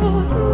Oh,